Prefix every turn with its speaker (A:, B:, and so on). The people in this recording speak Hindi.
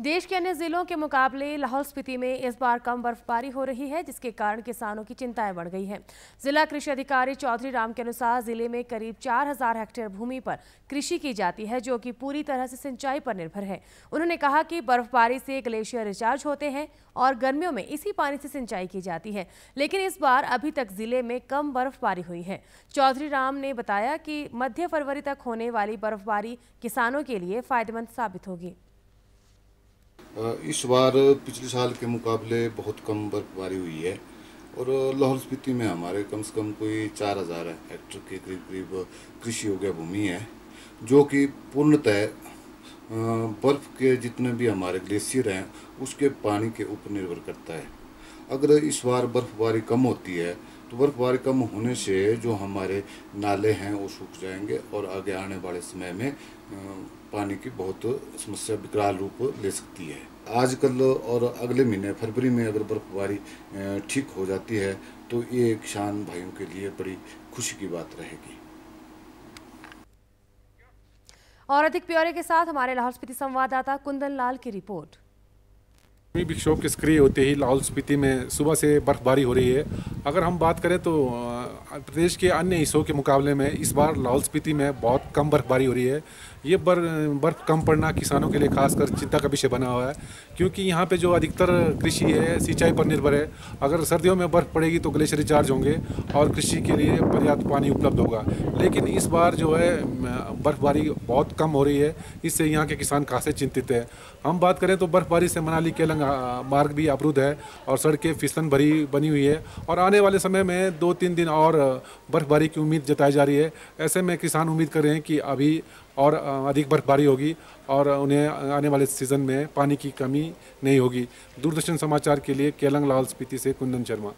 A: देश के अन्य जिलों के मुकाबले लाहौल स्पीति में इस बार कम बर्फबारी हो रही है, जिसके कारण किसानों की चिंताएँ बढ़ गई हैं। जिला कृषि अधिकारी चौधरी राम के अनुसार ज़िले में करीब 4000 हेक्टेयर भूमि पर कृषि की जाती है, जो कि पूरी तरह से सिंचाई पर निर्भर है। उन्होंने कहा कि बर्फबारी से ग्लेशियर रिचार्ज होते हैं और गर्मियों में इसी पानी से सिंचाई की जाती है, लेकिन इस बार अभी तक ज़िले में कम बर्फबारी हुई है। चौधरी राम ने बताया कि मध्य फरवरी तक होने वाली बर्फबारी किसानों के लिए फ़ायदेमंद साबित होगी।
B: इस बार पिछले साल के मुकाबले बहुत कम बर्फबारी हुई है और लाहौल स्पीति में हमारे कम से कम कोई चार हज़ार हेक्टर के करीब करीब कृषि योग्य भूमि है, जो कि पूर्णतः बर्फ़ के जितने भी हमारे ग्लेशियर हैं, उसके पानी के ऊपर निर्भर करता है। अगर इस बार बर्फबारी कम होती है तो बर्फबारी कम होने से जो हमारे नाले हैं वो सूख जाएँगे और आगे आने वाले समय में पानी की बहुत समस्या विकराल रूप ले सकती है। आजकल और अगले महीने फरवरी में अगर बर्फबारी ठीक हो जाती है तो ये किसान भाइयों के लिए बड़ी खुशी की बात रहेगी।
A: और अधिक ब्यौरे के साथ हमारे लाहौल स्पीति संवाददाता कुंदन लाल की रिपोर्ट।
C: विक्षोभ के सक्रिय होते ही लाहौल स्पीति में सुबह से बर्फबारी हो रही है। अगर हम बात करें तो प्रदेश के अन्य हिस्सों के मुकाबले में इस बार लाहौल स्पीति में बहुत कम बर्फबारी हो रही है। ये बर, बर्फ़ कम पड़ना किसानों के लिए खासकर चिंता का विषय बना हुआ है, क्योंकि यहाँ पे जो अधिकतर कृषि है, सिंचाई पर निर्भर है। अगर सर्दियों में बर्फ़ पड़ेगी तो ग्लेशियर रिचार्ज होंगे और कृषि के लिए पर्याप्त पानी उपलब्ध होगा। लेकिन इस बार जो है बर्फबारी बहुत कम हो रही है, इससे यहाँ के किसान खासे चिंतित है। हम बात करें तो बर्फबारी से मनाली, केलंग मार्ग भी अवरुद्ध है और सड़कें फिसलन भरी, बनी हुई है और आने वाले समय में दो तीन दिन और बर्फबारी की उम्मीद जताई जा रही है। ऐसे में किसान उम्मीद कर रहे हैं कि अभी और अधिक बर्फबारी होगी और उन्हें आने वाले सीज़न में पानी की कमी नहीं होगी। दूरदर्शन समाचार के लिए केलंग लाल स्पीति से कुंदन शर्मा।